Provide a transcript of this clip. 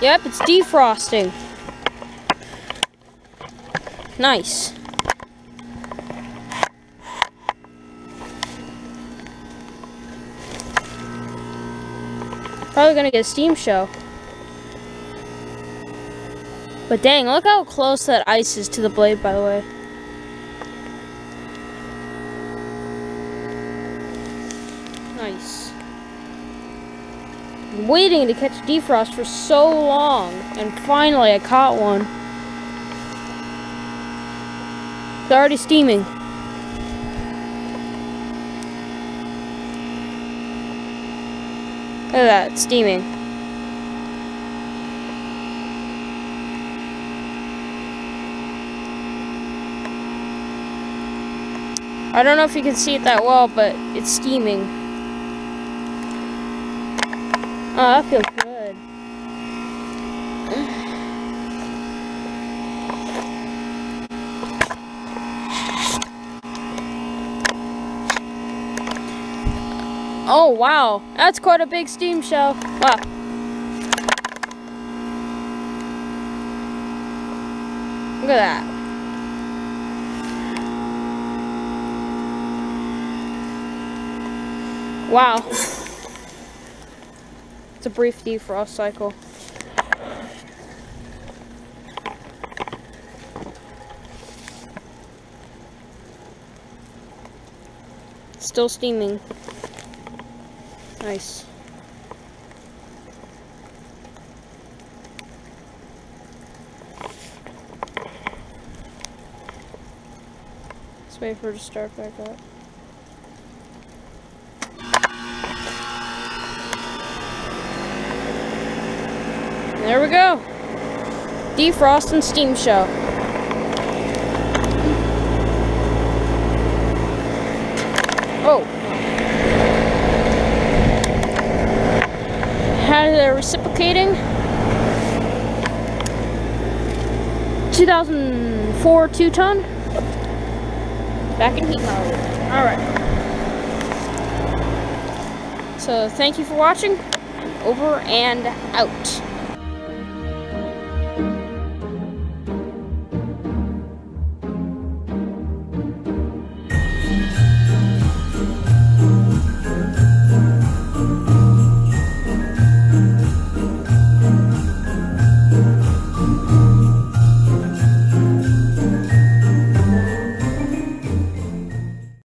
Yep, it's defrosting. Nice. Probably gonna get a steam show. But dang, look how close that ice is to the blade, by the way. Nice. Waiting to catch defrost for so long, and finally I caught one. It's already steaming. Look at that, steaming. I don't know if you can see it that well, but it's steaming. Oh, that feels good. Oh, wow. That's quite a big steam show. Wow. Look at that. Wow. A brief defrost cycle. Still steaming. Nice. Let's wait for it to start back up. There we go. Defrost and steam show. Oh. Had a reciprocating 2004 two ton. Back in heat mode. Alright. So thank you for watching. Over and out.